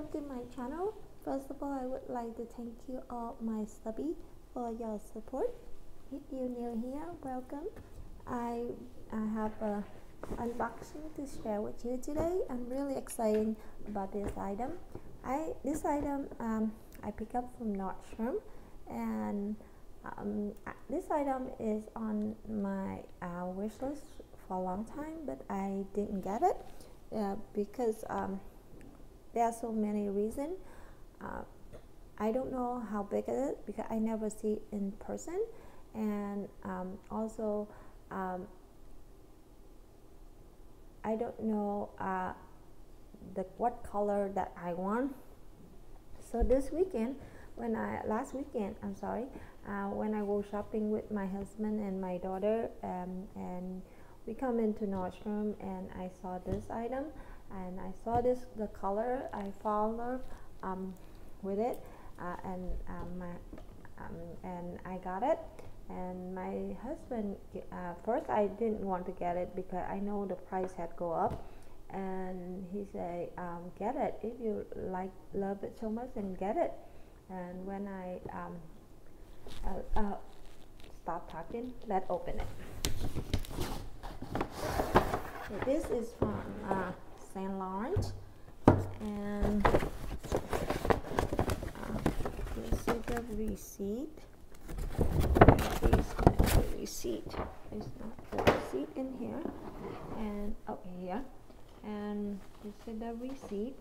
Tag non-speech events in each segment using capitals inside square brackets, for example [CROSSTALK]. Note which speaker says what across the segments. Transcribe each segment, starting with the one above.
Speaker 1: welcome to my channel. First of all, I would like to thank you all my stubby for your support. If you're new here, welcome. I, I have a unboxing to share with you today. I'm really excited about this item. I this item um, I picked up from Nordstrom, and um, this item is on my uh, wish list for a long time, but I didn't get it uh, because um, there are so many reasons. Uh, I don't know how big it is because I never see it in person, and um, also um, I don't know uh, the what color that I want. So this weekend, when I last weekend, I'm sorry, uh, when I go shopping with my husband and my daughter, um, and we come into Nordstrom, and I saw this item and I saw this the color I followed um, with it uh, and um, my, um, and I got it. And my husband uh, first I didn't want to get it because I know the price had go up. And he said um, get it. If you like love it so much and get it. And when I um, uh, uh, stop talking let's open it. So this is from uh, Saint Laurent. And uh, this is the receipt. This is the receipt. It's not the receipt in here. And oh, here. And this is the receipt.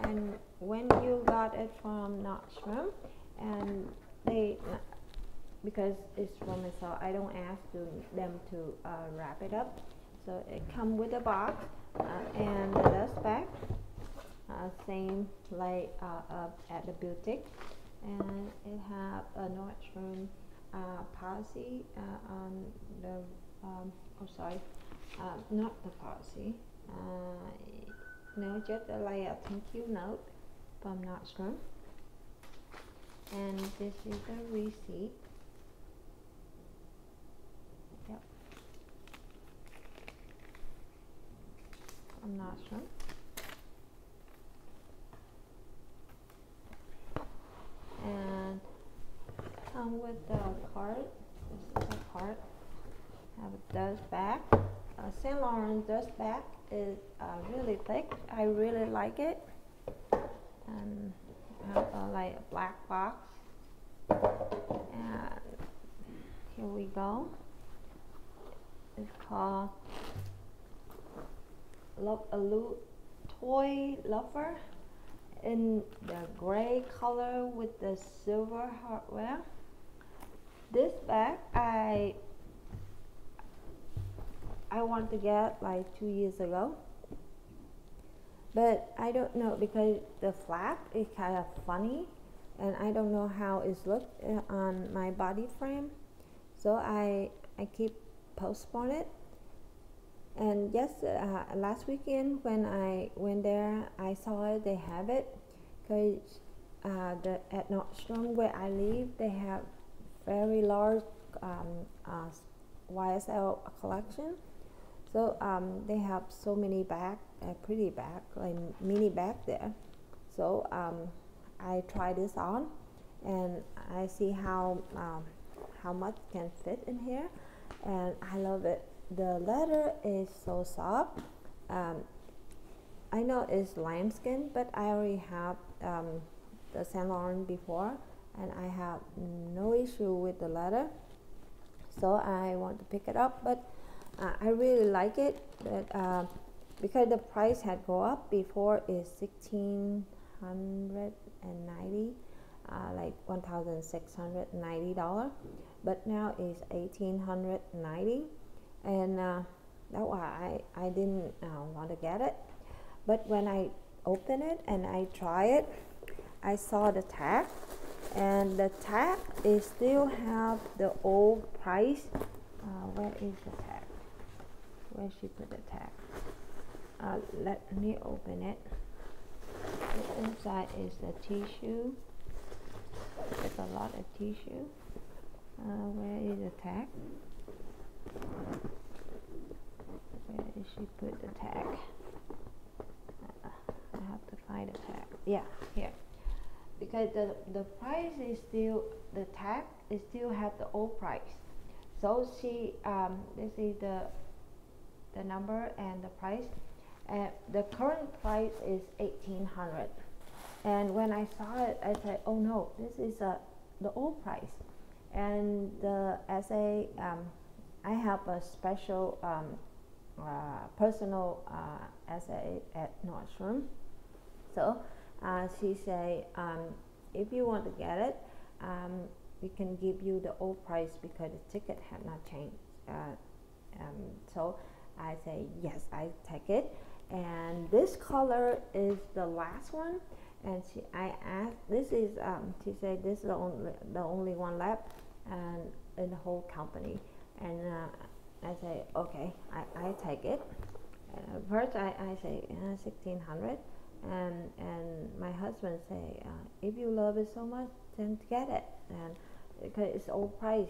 Speaker 1: And when you got it from Nordstrom and they because it's from myself I don't ask them to uh, wrap it up so it come with a box uh, and the dust bag uh, same like uh, at the boutique. And it have a Nordstrom uh, policy uh, on the um, oh sorry uh, not the policy no just like a thank you note from Nordstrom. And this is the receipt I'm not sure. And come with the card. This is a card. Have a dust bag. Uh, Saint Laurent dust bag is uh, really thick. I really like it. And have a, like a black box. And here we go. It's called love a little toy lover in the gray color with the silver hardware. This bag I I want to get like two years ago. But I don't know because the flap is kind of funny and I don't know how it's looked uh, on my body frame. So I I keep postpone it and yes uh, last weekend when I went there I saw it they have it. Because uh, the, at Nordstrom where I live they have very large um, uh, YSL collection. So um, they have so many bag uh, pretty bag like mini bag there. So um, I try this on and I see how um, how much can fit in here. And I love it the leather is so soft. Um, I know it's lambskin but I already have um, the Saint Laurent before and I have no issue with the leather so I want to pick it up but uh, I really like it but uh, because the price had go up before is 1690 uh, like $1,690 but now is 1890 and uh, why I, I didn't uh, want to get it. But when I open it and I try it I saw the tag and the tag is still have the old price. Uh, where is the tag where she put the tag uh, let me open it. The inside is the tissue. There's a lot of tissue. Uh, where is the tag where did she put the tag? Uh, I have to find the tag. Yeah, here. Because the the price is still the tag is still have the old price. So she um, this is the the number and the price. And the current price is eighteen hundred. And when I saw it, I said, "Oh no, this is uh, the old price." And the SA, um, I have a special um, uh, personal uh, SA at Nordstrom. So uh, she say, um, if you want to get it, um, we can give you the old price because the ticket have not changed. Uh, um, so I say yes, I take it. And this color is the last one. And she, I asked, this is, um, she said this is the only, the only one left, and in the whole company. And uh, I say okay, I, I take it. Uh, first I, I say uh, sixteen hundred, and and my husband say uh, if you love it so much, then get it. And because it's old price,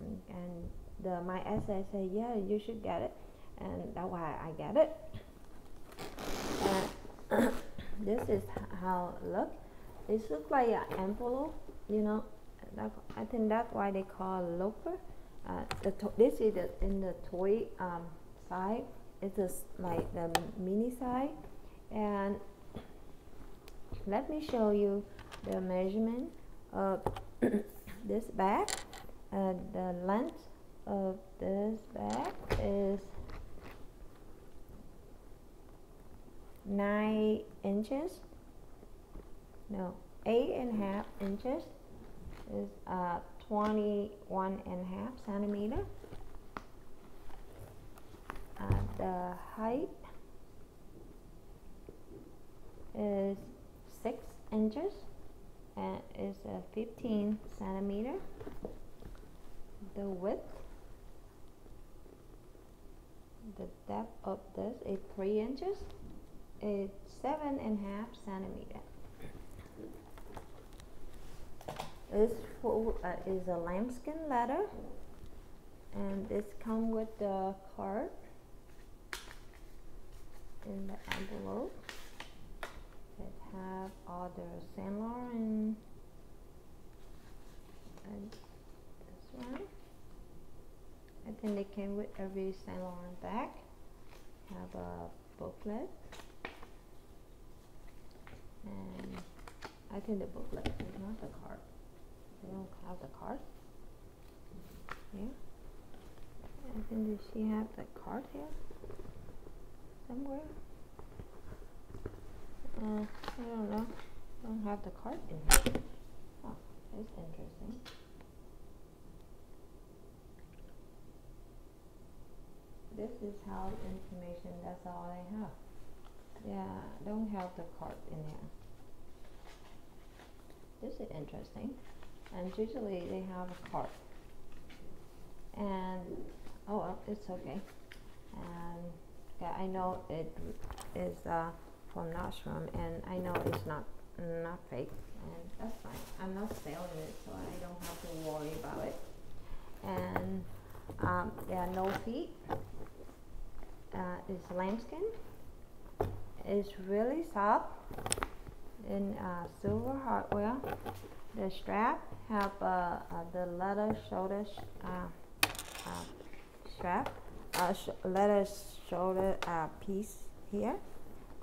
Speaker 1: and the my SA say yeah you should get it, and that's why I get it. And [COUGHS] this is how it look. It looks like an envelope, you know. That, I think that's why they call it loafer. Uh, this is the, in the toy um, side. It's just like the mini side, and let me show you the measurement of [COUGHS] this bag. Uh, the length of this bag is nine inches. No, eight and a half inches is uh, 21 and a half centimeter. Uh, the height is 6 inches and is uh, 15 centimeter. The width, the depth of this is 3 inches. It's seven and a half centimeter. Full, uh, is a lambskin leather, and this come with the card in the envelope. It have all the Saint Laurent and this one. I think they came with every Saint Laurent bag. Have a booklet and I think the booklet is not the card. They don't have the card. Here. Think does she have the card here? Somewhere? Uh, I don't know. I Don't have the card in here. Oh, that's interesting. This is how information, that's all I have. Yeah, don't have the card in here. This is interesting and usually they have a card. and oh well, it's okay. And yeah, I know it is uh, from Nordstrom and I know it's not not fake and that's fine. I'm not selling it so I don't have to worry about it. And um, are no feet uh, it's lambskin. It's really soft in uh, silver hardware. The strap have uh, uh, the leather shoulder sh uh, uh, strap, uh, sh leather shoulder piece here.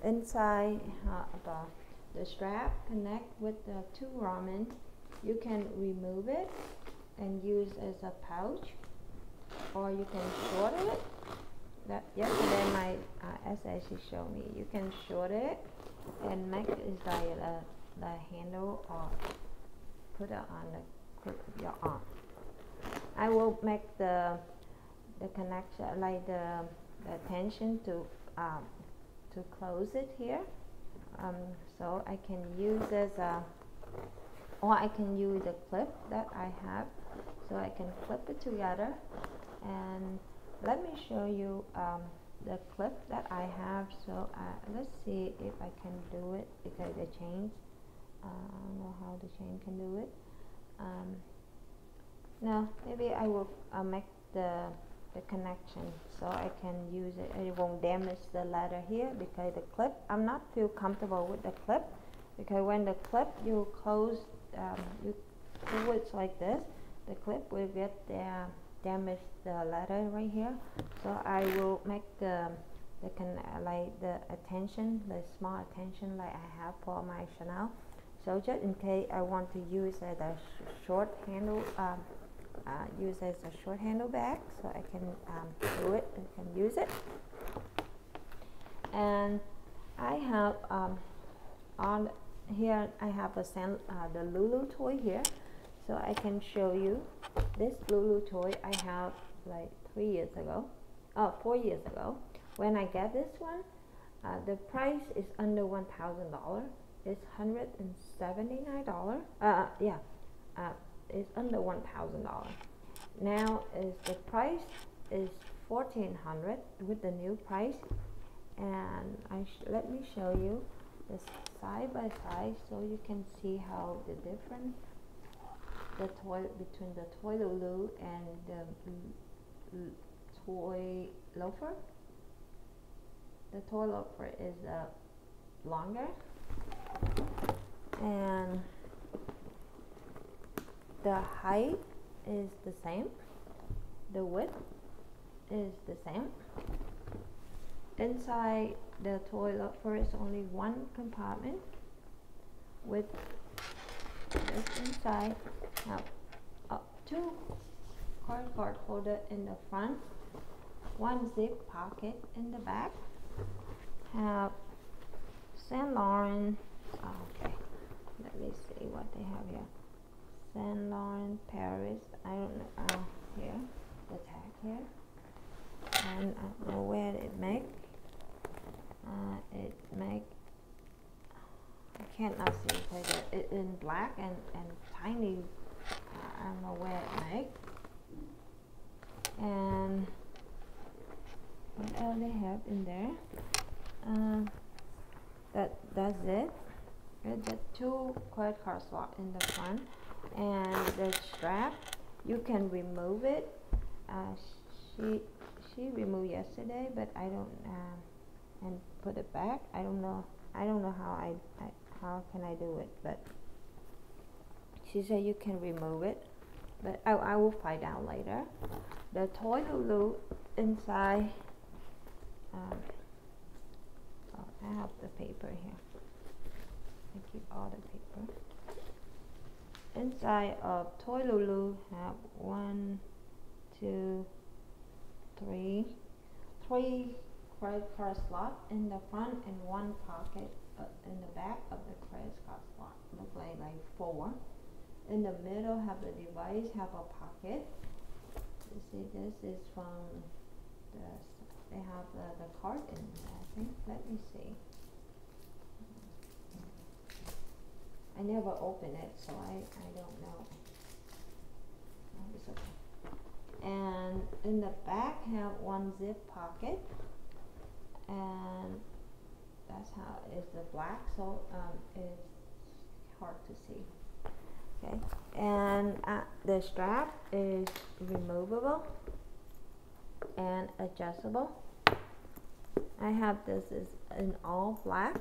Speaker 1: Inside the, the strap connect with the two ramen. You can remove it and use as a pouch, or you can shorten it. That yesterday my uh, SA she showed me. You can shorten it and make it like a, the handle or put it on the your arm. I will make the the connection like the, the tension to um, to close it here. Um, so I can use this uh, or I can use the clip that I have. So I can clip it together. And let me show you um, the clip that I have. So uh, let's see if I can do it because the chain I don't know how the chain can do it. Um, now maybe I will uh, make the the connection so I can use it. It won't damage the leather here because the clip I'm not feel comfortable with the clip because when the clip you close um, you pull it like this the clip will get uh, damage the leather right here. So I will make the the can like the attention the small attention like I have for my Chanel so just in case I want to use uh, the sh short handle um, uh, use as a short handle bag so I can um, do it I can use it. And I have um, on here I have a sand, uh, the Loulou toy here. So I can show you this Loulou toy I have like three years ago oh four years ago. When I get this one uh, the price is under one thousand dollar it's hundred and seventy nine dollar uh yeah uh, is under one thousand dollar. Now is the price is fourteen hundred with the new price. And I let me show you this side by side so you can see how the difference the toy between the toy Loulou and the toy loafer. The toy loafer is uh, longer. And the height is the same. The width is the same. Inside the toilet for is only one compartment with this inside. Now up two card card holder in the front one zip pocket in the back. Have Saint Laurent okay let me see what they have here Saint Laurent Paris. I don't know uh, here the tag here. And I don't know where it make. Uh, it make I can't not see because it, in black and, and tiny. Uh, I don't know where it make. And what else they have in there? Uh, that that's it. The two credit card slot in the front and the strap you can remove it. Uh, she she removed yesterday but I don't uh, and put it back. I don't know I don't know how I, I how can I do it but she said you can remove it. But I, I will find out later. The toy Loulou inside um, oh, I have the paper here. I keep all the paper inside of Toy Loulou have one, two, three, three credit card slot in the front and one pocket uh, in the back of the credit card slot. Look like like four. In the middle have the device, have a pocket. You see this is from the, they have the, the card in there, I think. Let me see. I never open it, so I, I don't know. And in the back have one zip pocket, and that's how it's the black, so um, it's hard to see. Okay, and uh, the strap is removable and adjustable. I have this is in all black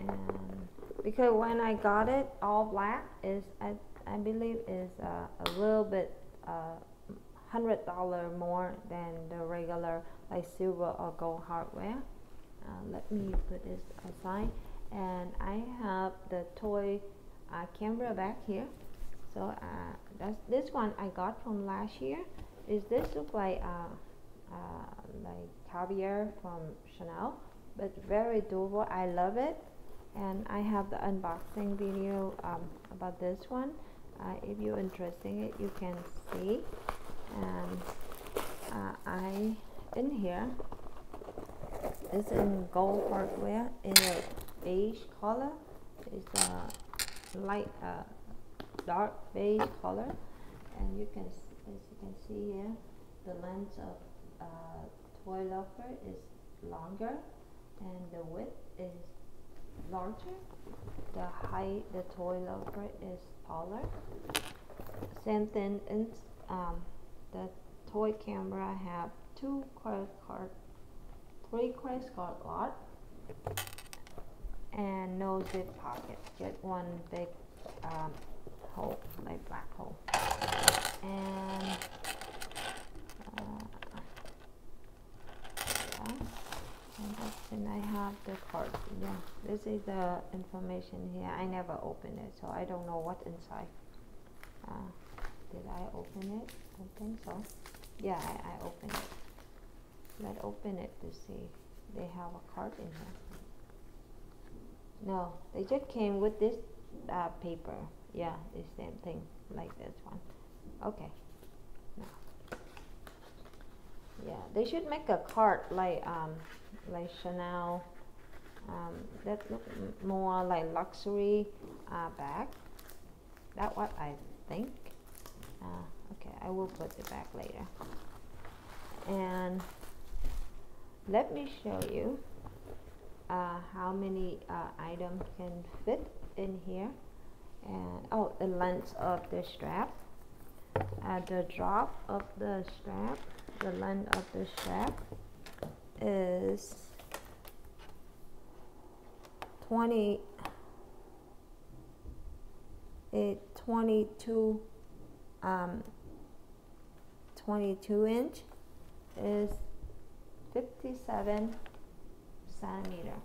Speaker 1: and because when I got it all black is I, I believe is uh, a little bit uh, hundred dollar more than the regular like silver or gold hardware. Uh, let me put this aside. And I have the toy uh, camera back here. So uh, that's this one I got from last year. Is this look like uh, like caviar from Chanel? But very durable. I love it and I have the unboxing video um, about this one. Uh, if you're interested in it you can see. And uh, I in here it's in gold hardware in a beige color. It's a light uh, dark beige color. And you can as you can see here the length of uh, toy loafer is longer and the width is larger. The height the toy loafer is taller. Same thing in um, the toy camera have two credit card three credit card lot, and no zip pocket just one big um, hole like black hole. And uh, yeah. And I have the card. Yeah this is the information here. I never open it so I don't know what inside. Uh, did I open it? I think so. Yeah I, I opened it. Let's open it to see. They have a card in here. No they just came with this uh, paper. Yeah the same thing like this one. Okay. Yeah they should make a card like um like Chanel um, that look more like luxury uh, bag. That what I think. Uh, okay I will put it back later. And let me show you uh, how many uh, items can fit in here. And oh the length of the strap. Uh, the drop of the strap the length of the strap is 20 it 22 um, 22 inch is 57 centimeter.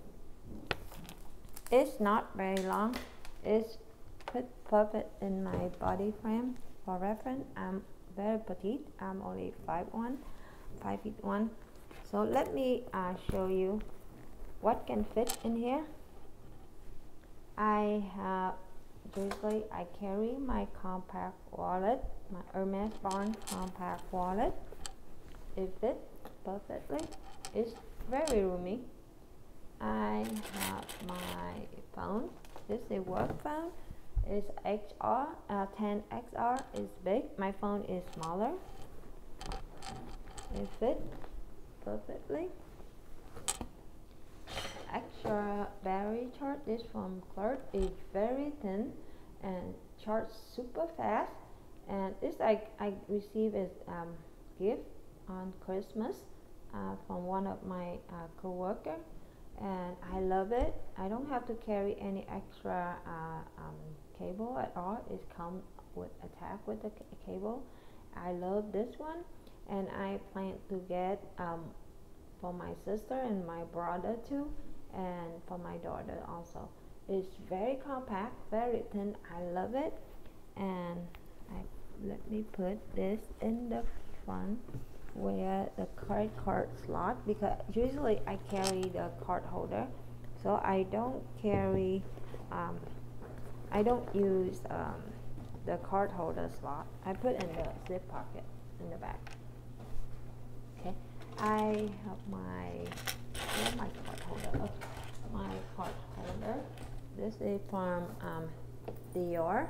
Speaker 1: It's not very long. It's put perfect in my body frame. For reference I'm very petite. I'm only 5'1 5 feet 1 so let me uh, show you what can fit in here. I have usually I carry my compact wallet my Hermes Bearn compact wallet. It fits perfectly. It's very roomy. I have my phone. This is a work phone. It's XR uh, 10 XR is big. My phone is smaller. It fits perfectly. Extra battery charge this from Clutch is very thin and charge super fast. And this I, I received as um, gift on Christmas uh, from one of my uh, co-worker. And I love it. I don't have to carry any extra uh, um, cable at all. It comes with attached with the cable. I love this one and I plan to get um, for my sister and my brother too and for my daughter also. It's very compact very thin. I love it. And I, let me put this in the front where the credit card slot because usually I carry the card holder. So I don't carry um, I don't use um, the card holder slot. I put in the zip pocket in the back I have my where my card holder? My card holder. This is from um, Dior.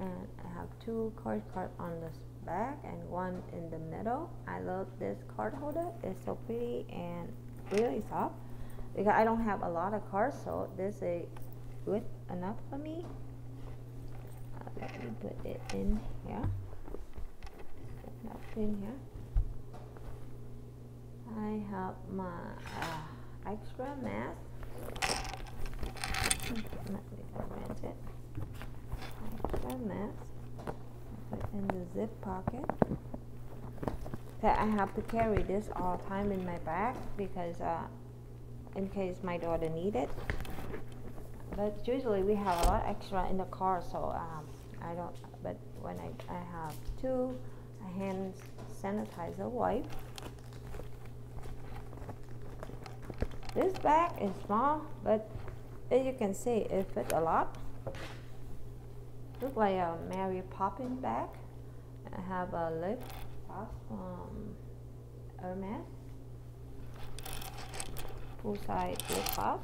Speaker 1: And I have two card card on this back and one in the middle. I love this card holder. It's so pretty and really soft. Because I don't have a lot of cards so this is good enough for me. Uh, let me put it in here. Not in here I have my uh, extra mask let me extra mask put in the zip pocket. That I have to carry this all the time in my bag because uh, in case my daughter need it. But usually we have a lot extra in the car so um, I don't but when I, I have two hand sanitizer wipe this bag is small but as you can see it fits a lot Look like a Mary Poppins bag. I have a lip gloss from Hermes. Full size lip gloss.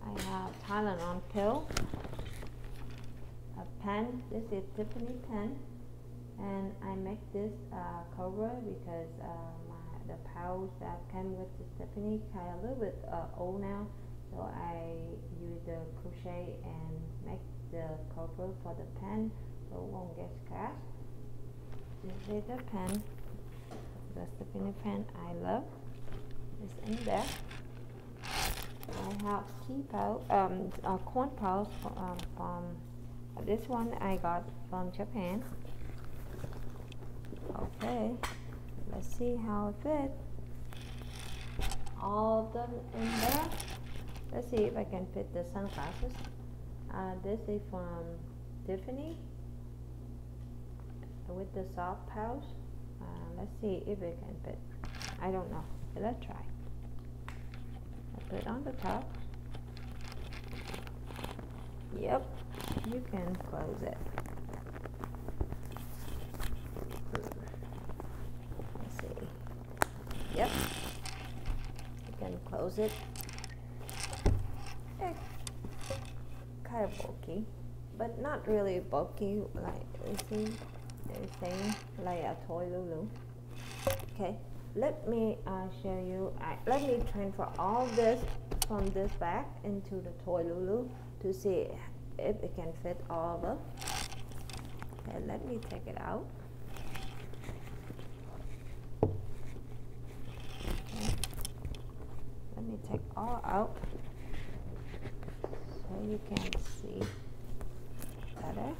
Speaker 1: I have Tylenol pill. A pen. This is Tiffany pen. And I make this uh, cover because uh, my, the pouch that came with the Tiffany kind of a little bit uh, old now. So I use the crochet and make the cover for the pen so it won't get scratched. This is the pen, the Tiffany pen I love. It's in there. I have keep out um, uh, corn pals um, from this one I got from Japan. Okay, let's see how it fits. All of them in there. Let's see if I can fit the sunglasses. Uh, this is from Tiffany with the soft pouch. Uh, let's see if it can fit. I don't know. Let's try. I put on the top. Yep, you can close it. Let's see. Yep, you can close it. Eh, kind of bulky, but not really bulky like you see. It's like a toy Loulou. Okay, let me uh, show you. Uh, let me transfer all this from this bag into the toy Loulou to see if it can fit all of them. Okay, let me take it out. Okay. Let me take all out so you can see better.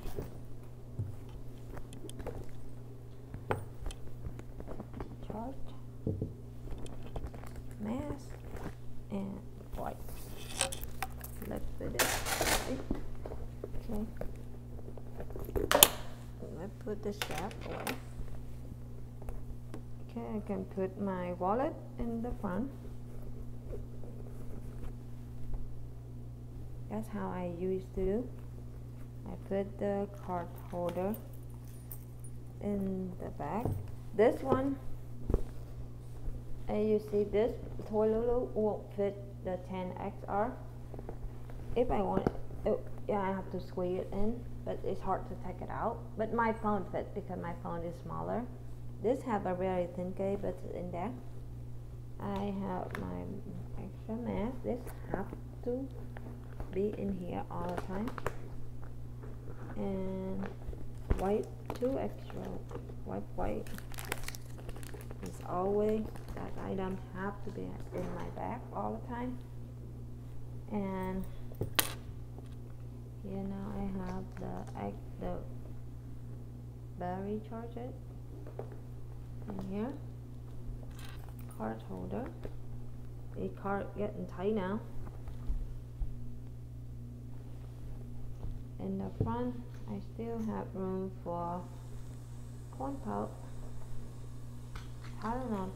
Speaker 1: Chart, mask, and white. Let's put it. Okay. Let's put the strap away. Okay, I can put my wallet in the front. How I used to do. I put the card holder in the back. This one, and you see this toy Loulou won't fit the 10XR. If I want it, yeah, I have to squeeze it in, but it's hard to take it out. But my phone fits because my phone is smaller. This have a very thin cable in there. I have my extra mask. This have to be in here all the time. And white, two extra white white is always that item have to be in my bag all the time. And here now I have the the battery charger in here. Card holder. The card getting tight now. In the front, I still have room for corn pulp, Tylenol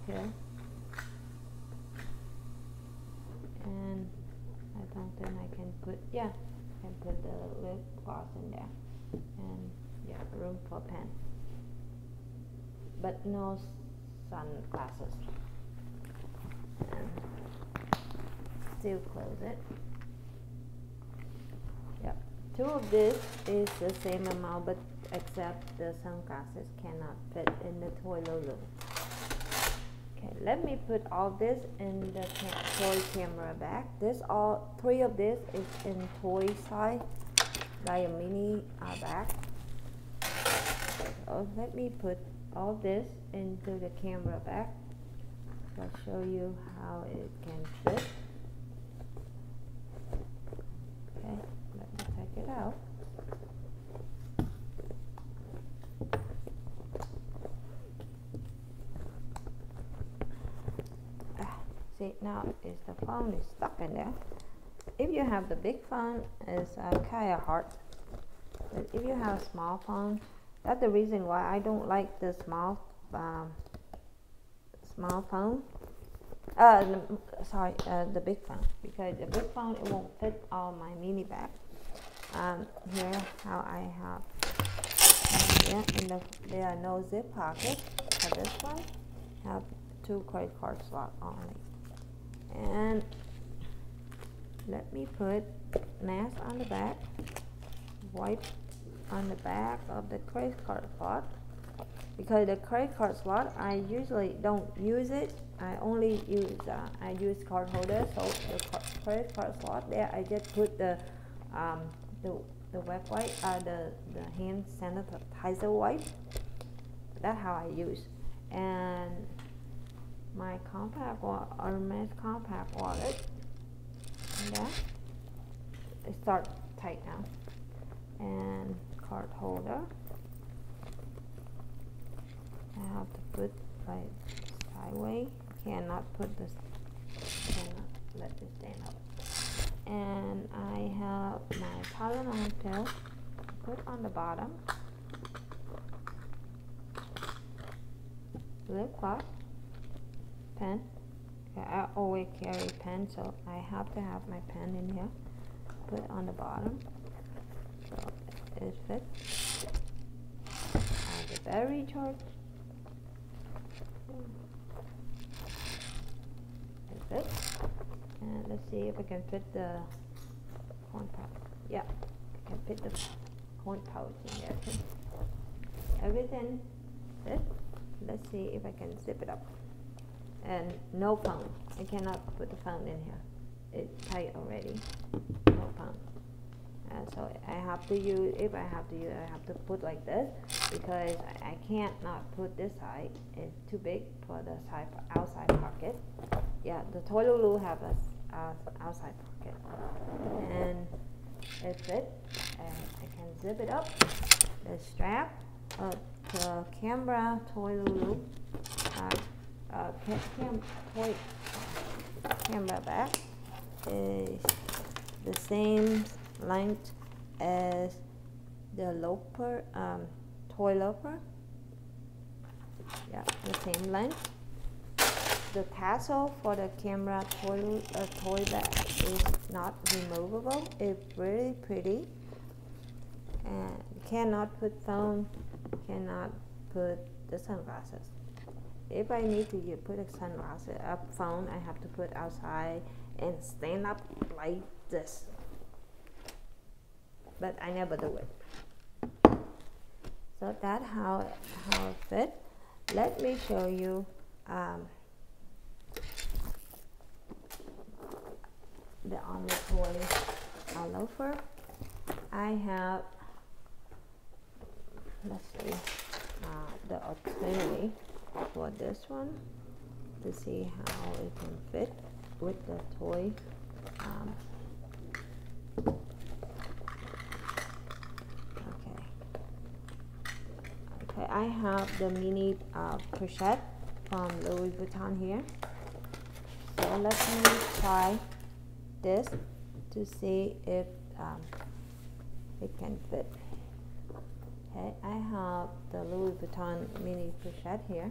Speaker 1: and I don't think I can put, yeah, I can put the lip gloss in there, and yeah, room for pen, but no sunglasses. And still close it. Two of this is the same amount, but except the sunglasses cannot fit in the toy Loulou. Okay, let me put all this in the toy camera bag. This all three of this is in toy size, like a mini uh, bag. So let me put all this into the camera bag. I'll show you how it can fit. Okay, let me take it out. see now is the phone is stuck in there. If you have the big phone it's uh, kind of hard. But if you have a small phone that's the reason why I don't like the small um, small phone. Uh, sorry uh, the big phone. Because the big phone it won't fit all my mini bag um, here how I have yeah, the, there are no zip pockets for this one. Have two credit card slot only and let me put mask on the back wipe on the back of the credit card slot. Because the credit card slot I usually don't use it. I only use uh, I use card holder so the credit card slot there I just put the um, the the wet wipe, uh, the the hand sanitizer wipe. That's how I use. And my compact wallet, Hermes compact wallet. And that it starts tight now. And card holder. I have to put like sideways. Cannot put this. Cannot let this stand up. And I have my Tylenol pill. Put on the bottom. Lip gloss. Pen. I always carry pen, so I have to have my pen in here. Put on the bottom. So it fits. Uh, the battery charge it. And let's see if I can fit the corn pouch. Yeah, I can fit the corn pouch in there. Everything fit. Let's see if I can zip it up. And no phone. I cannot put the phone in here. It's tight already. No phone. Uh, so I have to use, if I have to use, I have to put like this because I, I can't not put this side. It's too big for the side outside pocket yeah, the Toy Loulou have a uh, outside pocket, and it fit. And I can zip it up. The strap of the camera Toy Loulou, uh, uh, cam, cam toy, camera back is the same length as the loper, um, toy loper. Yeah, the same length the tassel for the camera toy, uh, toy bag is not removable. It's really pretty. And cannot put phone, cannot put the sunglasses. If I need to put a sunglasses up phone, I have to put outside and stand up like this. But I never do it. So that's how, how it fit. Let me show you um, the omelet toy all over. I have, let's see, uh, the alternative for this one to see how it can fit with the toy. Um, okay. Okay, I have the mini uh, pochette from Louis Vuitton here. So let me try this to see if um, it can fit. Okay, I have the Louis Vuitton mini pochette here.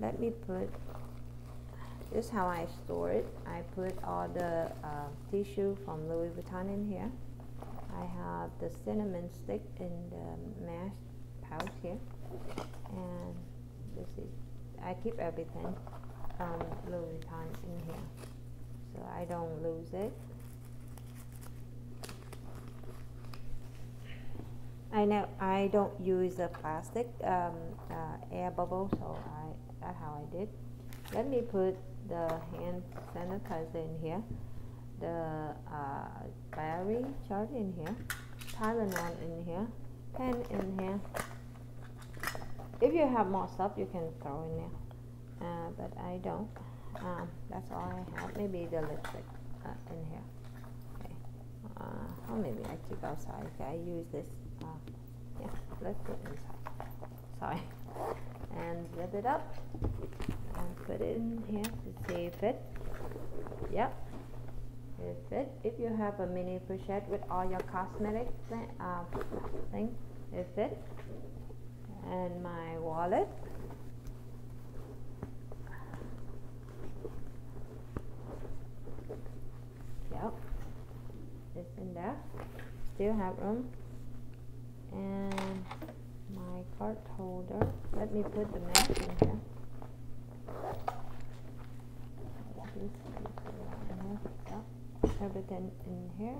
Speaker 1: Let me put, this is how I store it. I put all the uh, tissue from Louis Vuitton in here. I have the cinnamon stick in the mesh pouch here. And this is, I keep everything from Louis Vuitton in here so I don't lose it. I know I don't use a plastic um, uh, air bubble, so I that's how I did. Let me put the hand sanitizer in here, the uh, battery charge in here, Tylenol in here, pen in here. If you have more stuff, you can throw in there, uh, but I don't. Um, that's all I have. Maybe the lipstick uh, in here. Okay. Uh, or maybe I keep outside. Okay, I use this. Uh, yeah, let's put inside. Sorry. [LAUGHS] And zip it up and put it in here to see if it. Yep. It fit. If you have a mini pochette with all your cosmetic thing, uh, thing it fit. And my wallet. Yep. It's in there. Still have room. And my card holder. Let me put the mask in here. Everything in here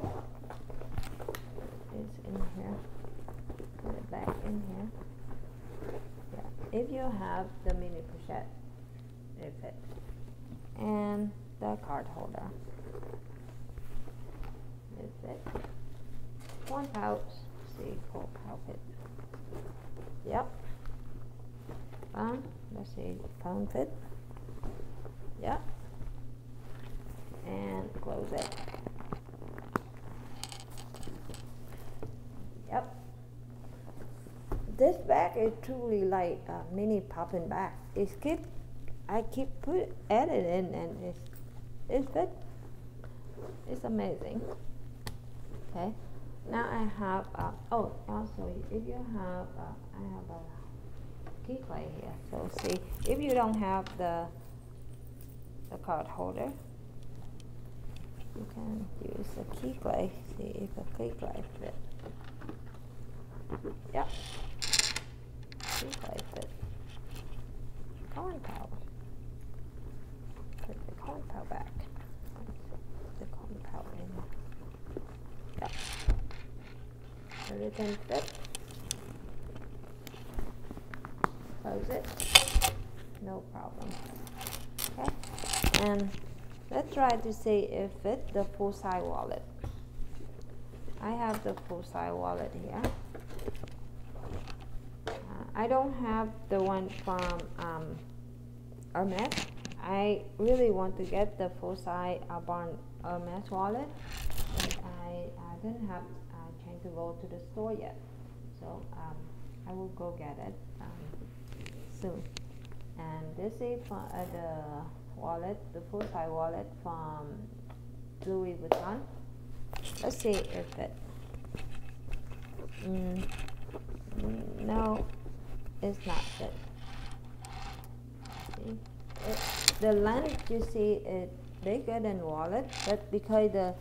Speaker 1: is in here. Put it back in here. Yeah. If you have the mini pochette, it fits. And the card holder it. one pouch. See, four pouch Yep. Um, let's see, phone fit. Yep. And close it. Yep. This bag is truly like a mini popping bag. It's keep, I keep put added in and it's, it's good. It's amazing. Okay. Now I have, uh, oh, also if you have, I have a key clay here. So see, if you don't have the, the card holder, you can use a key clay. See if a key clay fit. Yep. Key clay fit. Corn power. Put the corn power back. The corn power in. Yep. Everything fit. Close it. No problem. Okay. And let's try to see if it's the full size wallet. I have the full size wallet here. Uh, I don't have the one from um, Hermes. I really want to get the full size Bearn Hermes wallet. But I, I didn't have to go to the store yet. So um, I will go get it um, soon. And this is from, uh, the wallet, the full size wallet from Louis Vuitton. Let's see if it. Mm, no, it's not fit. It, the length you see is bigger than wallet, but because the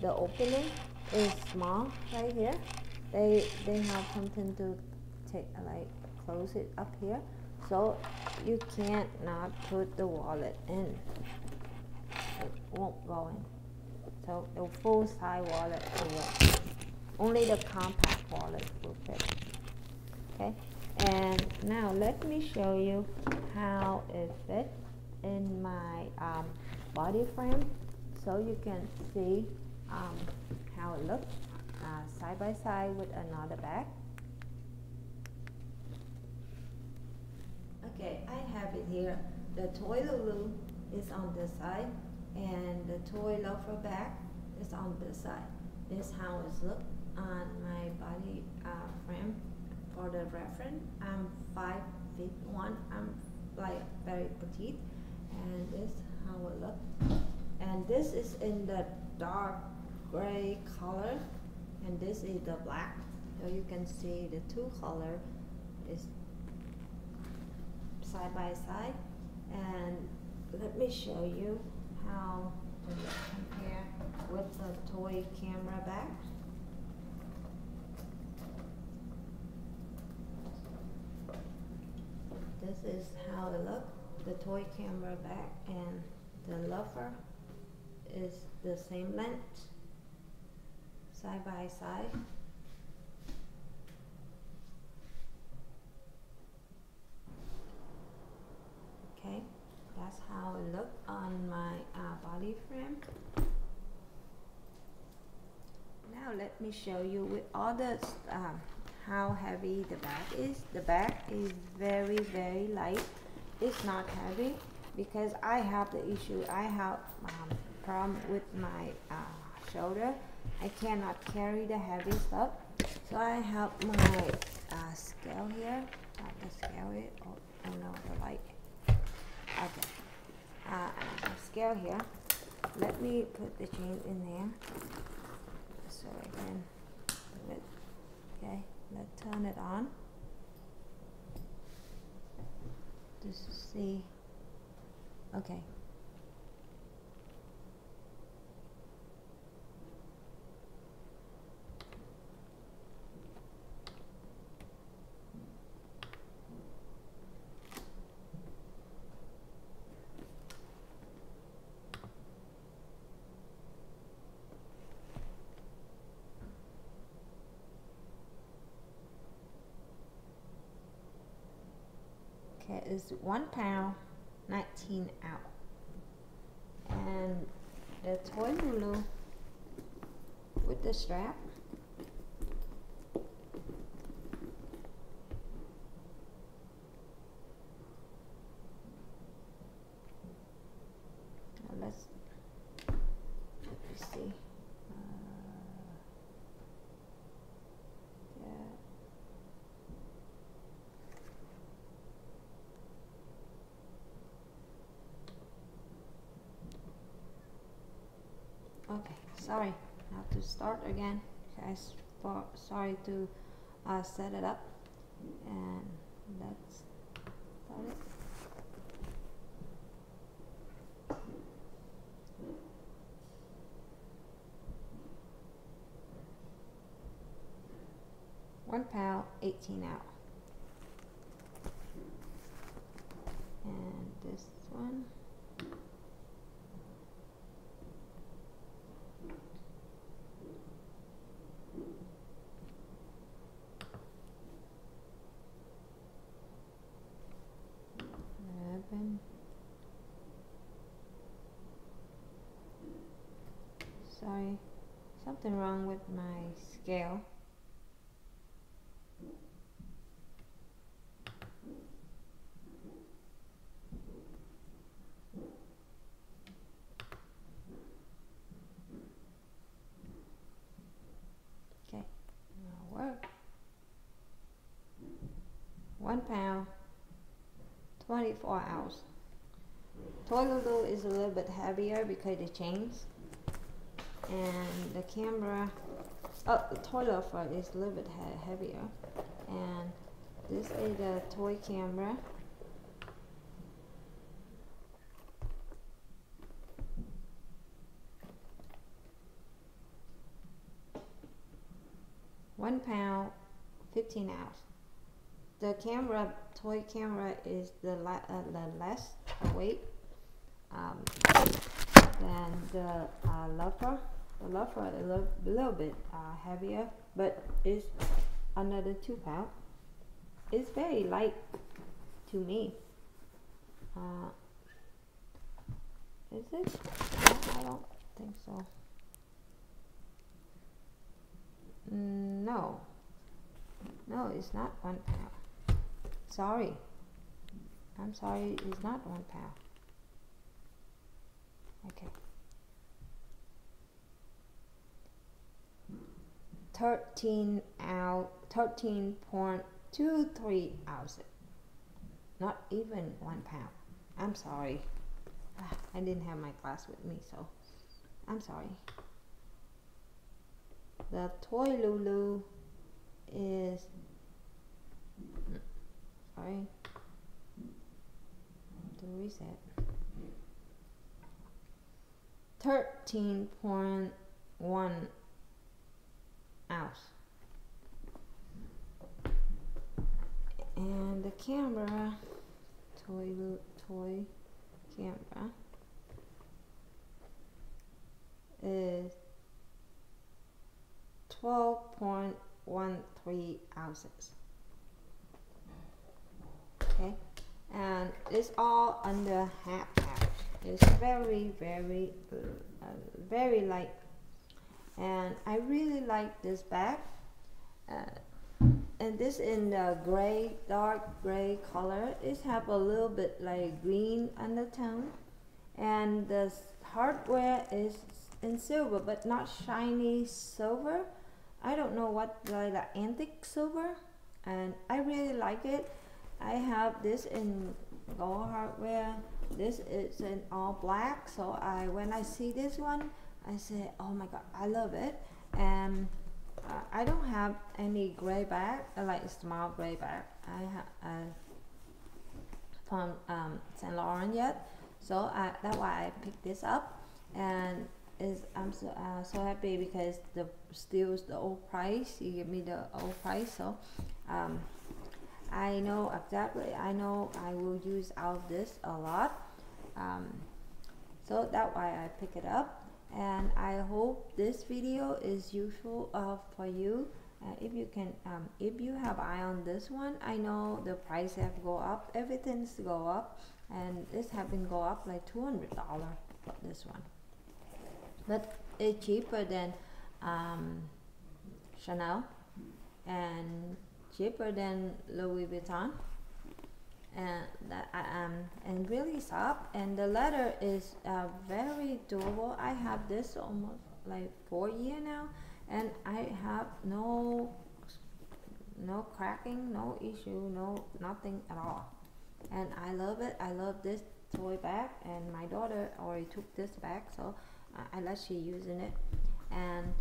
Speaker 1: the opening is small right here, they they have something to take like close it up here, so you can't not put the wallet in. It won't go in. So the full size wallet will work. Only the compact wallet will fit. Okay, and now let me show you how it fits in my um, body frame so you can see um, how it looks uh, side by side with another bag. Okay, I have it here. The toy Loulou is on this side and the toy puffer bag is on this side. This how it looks on my body uh, frame for the reference. I'm five feet one. I'm like very petite, and this how it looks. And this is in the dark gray color, and this is the black. So you can see the two color is side by side. And let me show you how to compare with the toy camera back. This is how it looks. The toy camera back and the puffer is the same length, side by side. Okay, that's how it look on my uh, body frame. Now let me show you with all the um, how heavy the bag is. The bag is very very light. It's not heavy because I have the issue. I have um, problem with my uh, shoulder. I cannot carry the heavy stuff. So I have my uh, scale here. Not the scale here. Oh, oh no, the light. Okay. Uh, scale here. Let me put the chain in there so I can do it. Okay, let's turn it on. Just to see. Okay. It's one pound, 19 ounce. And the toy Loulou with the strap let's let me see. Uh, yeah. Okay, sorry, I have to start again. For sorry to uh, set it up, and let's start it. One pound, eighteen out. And this one. Eleven. Sorry, something wrong with my scale. Okay, now work. One pound, 24 ounce. Toy Loulou is a little bit heavier because the chains. And the camera, oh, the toy puffer is a little bit he- heavier. And this is the toy camera. One pound, 15 ounce. The camera, toy camera, is the uh, the less weight um, than the uh. The puffer is a little, bit uh, heavier, but it's another two pound. It's very light to me. Uh, is it? I don't think so. No. No, it's not one pound. Sorry. I'm sorry, it's not one pound. Okay. 13 out 13.23 ounces not even one pound. I'm sorry. [SIGHS] I didn't have my glass with me so i'm sorry. The toy loulou is hmm, sorry. To reset. 13.1 out. And the camera, toy, toy camera, is 12.13 ounces. Okay, and it's all under half pound. It's very, very, uh, very light and I really like this bag. Uh, and this in the gray, dark gray color. It have a little bit like green undertone, and the hardware is in silver, but not shiny silver. I don't know what like the antique silver, and I really like it. I have this in gold hardware. This is in all black. So I when I see this one, I say, oh my god, I love it. And uh, I don't have any gray bag, uh, like small gray bag. I have uh, from um, Saint Laurent yet, so that's why I picked this up, and is I'm so uh, so happy because the still is the old price. You give me the old price, so um, I know exactly. I know I will use out this a lot, um, so that's why I pick it up. And I hope this video is useful uh, for you. Uh, if you can, um, if you have eye on this one, I know the price have go up. Everything's go up, and this have been go up like two hundred dollar for this one. But it's cheaper than um, Chanel and cheaper than Louis Vuitton. And that um and really soft. And the leather is uh, very durable. I have this almost like four year now and i have no no cracking no issue no nothing at all. And i love it. I love this toy bag and my daughter already took this bag so i, I let she using it. And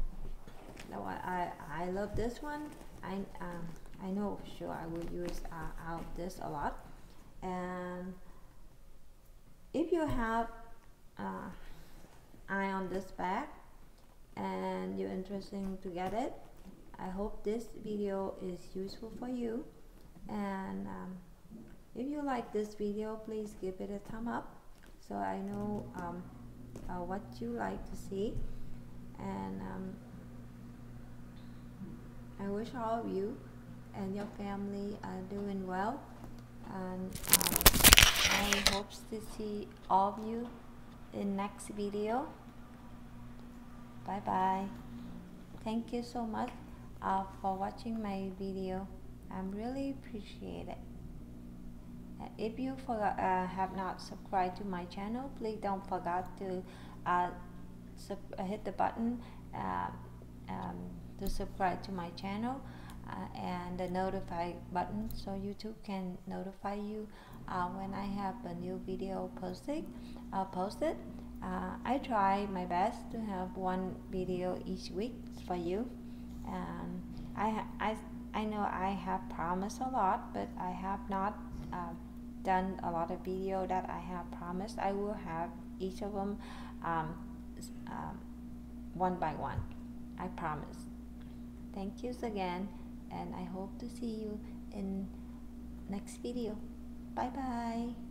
Speaker 1: no, I, I, love this one. I um, I know sure I will use uh, out this a lot and if you have uh, eye on this bag and you're interested to get it I hope this video is useful for you. And um, if you like this video please give it a thumb up so I know um, uh, what you like to see. And um, I wish all of you and your family are doing well and um, I hope to see all of you in next video. Bye bye. Thank you so much uh, for watching my video. I'm really appreciate it. If you uh, have not subscribed to my channel please don't forget to uh hit the button uh, um, to subscribe to my channel uh, and the notify button so YouTube can notify you uh, when I have a new video posted uh, posted. Uh, I try my best to have one video each week for you. And I, I, I know I have promised a lot but I have not uh, done a lot of video that I have promised. I will have each of them um, um, one by one I promise. Thank yous again and I hope to see you in next video. Bye bye